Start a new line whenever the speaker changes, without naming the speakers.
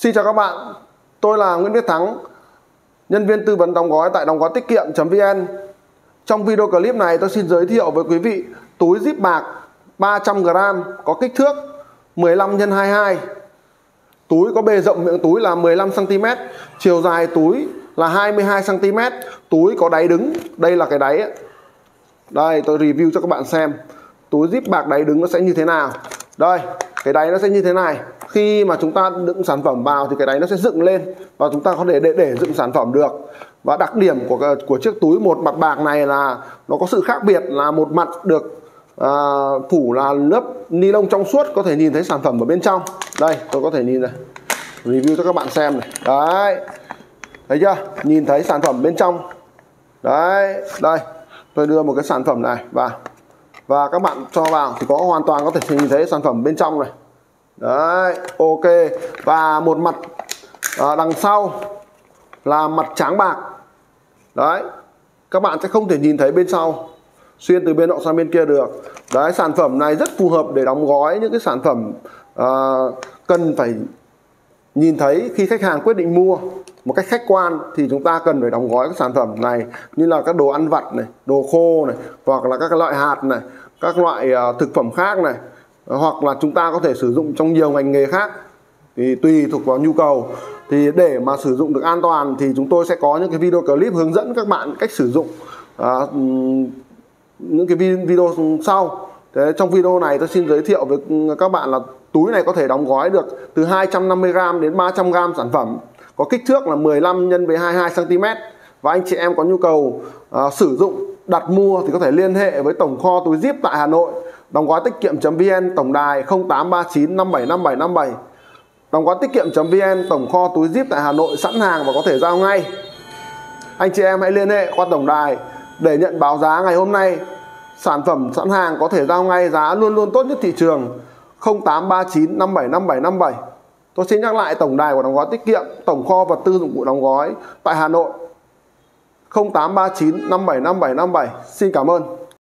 Xin chào các bạn, tôi là Nguyễn Viết Thắng, nhân viên tư vấn đóng gói tại đóng gói tiết kiệm.vn. Trong video clip này tôi xin giới thiệu với quý vị túi zip bạc 300g có kích thước 15 x 22. Túi có bề rộng miệng túi là 15 cm, chiều dài túi là 22 cm, túi có đáy đứng, đây là cái đáy. Đây tôi review cho các bạn xem. Túi zip bạc đáy đứng nó sẽ như thế nào. Đây, cái đáy nó sẽ như thế này khi mà chúng ta đựng sản phẩm vào thì cái đáy nó sẽ dựng lên và chúng ta có thể để để dựng sản phẩm được. Và đặc điểm của của chiếc túi một mặt bạc này là nó có sự khác biệt là một mặt được à, phủ là lớp ni lông trong suốt có thể nhìn thấy sản phẩm ở bên trong. Đây tôi có thể nhìn này review cho các bạn xem này. Đấy thấy chưa? Nhìn thấy sản phẩm bên trong. Đấy đây tôi đưa một cái sản phẩm này vào. Và các bạn cho vào thì có hoàn toàn có thể nhìn thấy sản phẩm bên trong này đấy ok. Và một mặt à, đằng sau là mặt trắng bạc. Đấy các bạn sẽ không thể nhìn thấy bên sau xuyên từ bên nọ sang bên kia được. Đấy sản phẩm này rất phù hợp để đóng gói những cái sản phẩm à, cần phải nhìn thấy khi khách hàng quyết định mua. Một cách khách quan thì chúng ta cần phải đóng gói các sản phẩm này như là các đồ ăn vặt này đồ khô này hoặc là các loại hạt này các loại uh, thực phẩm khác này hoặc là chúng ta có thể sử dụng trong nhiều ngành nghề khác thì tùy thuộc vào nhu cầu. Thì để mà sử dụng được an toàn thì chúng tôi sẽ có những cái video clip hướng dẫn các bạn cách sử dụng à, những cái video sau. Thế trong video này tôi xin giới thiệu với các bạn là túi này có thể đóng gói được từ 250g đến 300g sản phẩm. Có kích thước là 15 x với 22 cm và anh chị em có nhu cầu à, sử dụng đặt mua thì có thể liên hệ với tổng kho túi zip tại Hà Nội đóng gói tiết kiệm.vn tổng đài 0839 575757 đóng gói tiết kiệm.vn tổng kho túi zip tại Hà Nội sẵn hàng và có thể giao ngay. Anh chị em hãy liên hệ qua tổng đài để nhận báo giá ngày hôm nay. Sản phẩm sẵn hàng có thể giao ngay, giá luôn luôn tốt nhất thị trường. 0839 575757 tôi xin nhắc lại tổng đài của đóng gói tiết kiệm, tổng kho vật tư dụng cụ đóng gói tại Hà Nội. 0839 575757 xin cảm ơn.